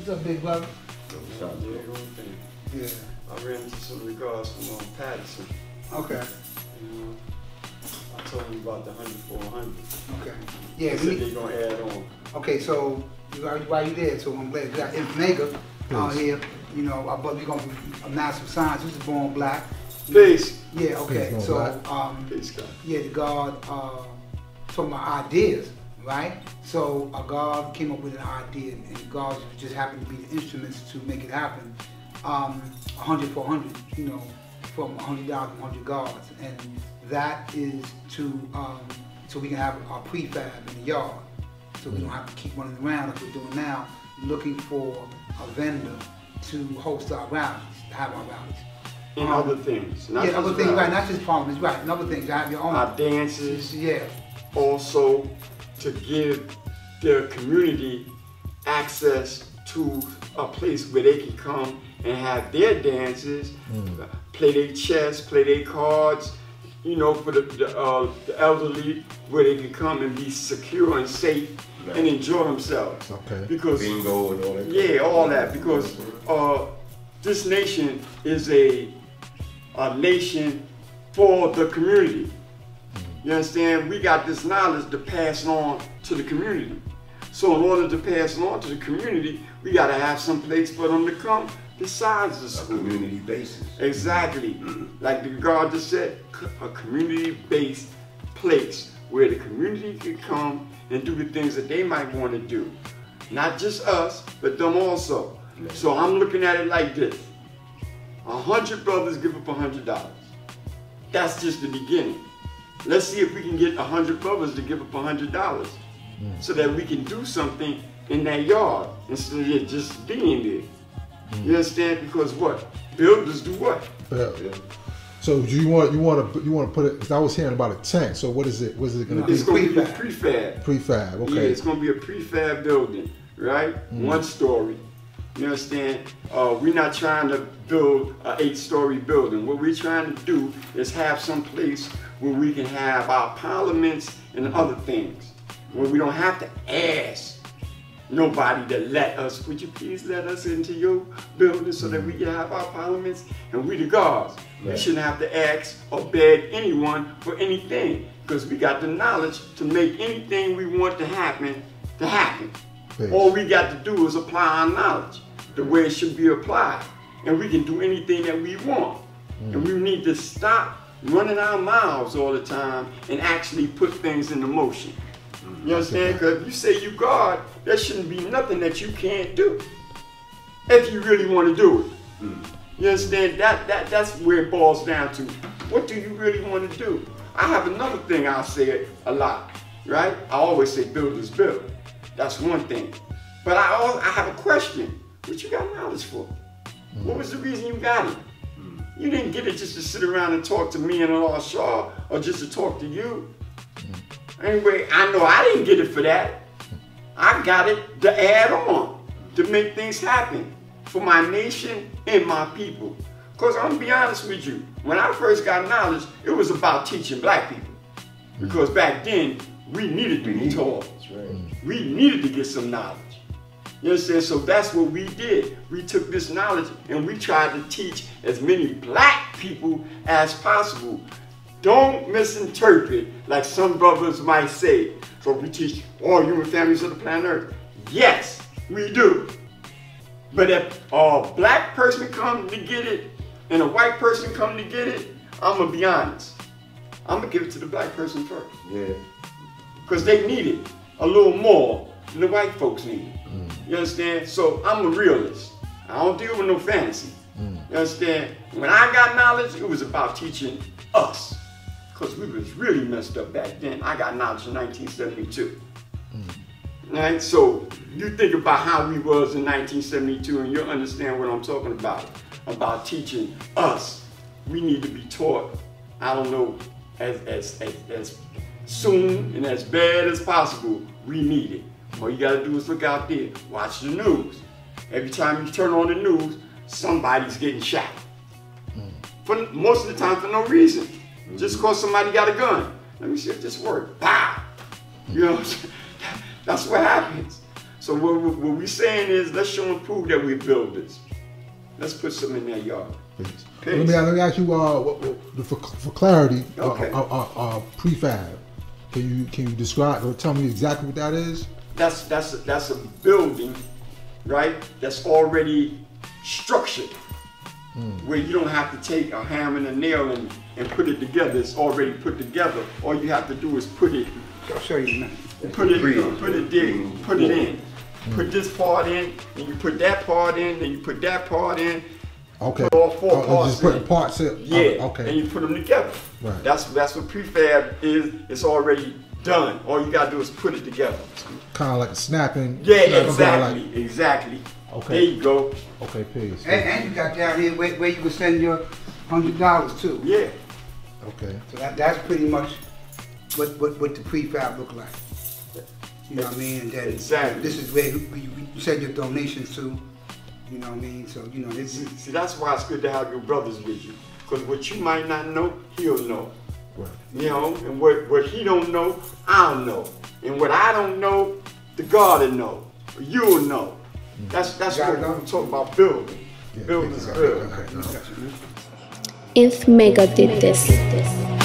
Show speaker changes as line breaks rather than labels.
What's up, big brother?
Yeah, the only.
Yeah.
I ran into some regards from um, Patterson.
Okay.
You know, I told him about the hundred for hundred.
Okay.
He
Yeah.
said
We,
they gonna add on.
okay. So you are why you there? So I'm glad we got Infomega out here. You know, our brother, we gonna announce some signs. This is born black.
Peace.
Yeah. Okay.
Peace,
So um,
Peace, God.
yeah, the God uh, talking about ideas, right? So a God came up with an idea, and God just happened to be the instruments to make it happen. Um, 100 for 100, you know, from 100 dollars to 100 gods, and that is to um, so we can have our prefab in the yard, so we don't have to keep running around like we're doing now, looking for a vendor to host our rallies, to have our rallies.
And
Um,
other things. Not
yeah, other things, right? Not just parliaments, right? And other things, to have your own.
Our dances.
Yeah,
also to give their community access to a place where they can come and have their dances, play their chess, play their cards, you know, for the, the, uh, the elderly, where they can come and be secure and safe and enjoy themselves.
Okay.
Because
Bingo and all that.
yeah, all that because uh, this nation is a a nation for the community. You understand? We got this knowledge to pass on to the community. So in order to pass it on to the community, we got to have some place for them to come besides the school.
A community basis.
Exactly. Mm-hmm. Like the guard just said, a community-based place where the community can come and do the things that they might want to do. Not just us, but them also. So I'm looking at it like this. A hundred brothers give up a hundred dollars. That's just the beginning. Let's see if we can get a hundred brothers to give up a hundred dollars hmm. so that we can do something in that yard instead of just being there. Hmm. You understand? Because what? Builders do what?
Yeah.
Yeah.
So do you want you want to you want to put it? I was hearing about a tent. So what is it? What is it going to be?
It's going to be a
prefab.
prefab.
Prefab.
Yeah,
Okay.
it's going to be a prefab building, right? Hmm. One story. You understand? Uh, we're not trying to build an eight-story building. What we're trying to do is have some place where we can have our parliaments and other things, where we don't have to ask nobody to let us. Would you please let us into your building so that we can have our parliaments and we the gods? We shouldn't have to ask or beg anyone for anything because we got the knowledge to make anything we want to happen to happen. All we got to do is apply our knowledge the way it should be applied. And we can do anything that we want. And mm. we need to stop running our mouths all the time and actually put things into motion. You understand? Because if you say you God, there shouldn't be nothing that you can't do. If you really want to do it. You understand? That, that that's where it boils down to. What do you really want to do? I have another thing I say a lot, right? I always say builders build. That's one thing. But I I have a question. What you got knowledge for? What was the reason you got it? You didn't get it just to sit around and talk to me and Allah Shah or just to talk to you. Anyway, I know I didn't get it for that. I got it to add on, to make things happen for my nation and my people. Because I'm gonna be honest with you, when I first got knowledge, it was about teaching black people. Because back then, we needed to be taught.
Right.
We needed to get some knowledge. You understand? So that's what we did. We took this knowledge and we tried to teach as many black people as possible. Don't misinterpret like some brothers might say. So we teach all human families of the planet Earth. Yes, we do. But if a black person come to get it and a white person come to get it, I'm gonna be honest. I'm gonna give it to the black person first
Yeah.
because they need it a little more than the white folks need it. You understand? So I'm a realist. I don't deal with no fantasy. You understand? When I got knowledge, it was about teaching us. Because we was really messed up back then. I got knowledge in 1972. Right? So you think about how we was in 1972 and you'll understand what I'm talking about. About teaching us. We need to be taught, I don't know, as, as, as, as soon and as bad as possible. We need it. All you gotta do is look out there, watch the news. Every time you turn on the news, somebody's getting shot. For most of the time for no reason. Just because somebody got a gun. Let me see if this works. Pow! You know, that's what happens. So what, what what we saying is, let's show and prove that we're builders. Let's put some in that yard.
Peace.
Peace.
Let me let me ask you uh, what, what, for, for clarity, uh,
Okay.
uh, uh, uh, prefab. Can you can you describe or tell me exactly what that is?
That's that's a, that's a building, right? That's already structured, hmm. where you don't have to take a hammer and a nail and, and put it together. It's already put together. All you have to do is put it
I'll show you now.
put it,
Breathe.
put it there, put it in. Hmm. Put this part in, and you put that part in, and you put that part in.
Okay.
Put all four
Oh, oh,
parts
just putting
in.
parts in.
Yeah.
Oh, okay.
And you put them together.
Right.
That's that's what prefab is. It's already done. All you gotta do is put it together.
kind of like snapping.
Yeah,
snapping
exactly,
Like,
exactly.
Okay.
There you go.
okay, peace.
And, and you got down here where, where you can send your hundred dollars too.
Yeah.
Okay.
So that, that's pretty much what, what, what the prefab look like. You know what I mean? And then
Exactly.
this is where you, you, you send your donations to. You know what I mean? So you know this.
See, see, that's why it's good to have your brothers with you. Because what you might not know, he'll know.
Right.
You know, and what, what he don't know, I'll know. And what I don't know, the God will know. You'll know. Mm. That's that's
Got
what I'm talking about building.
Yeah,
Building is
exactly.
good.
Okay, no.
If Mega did this.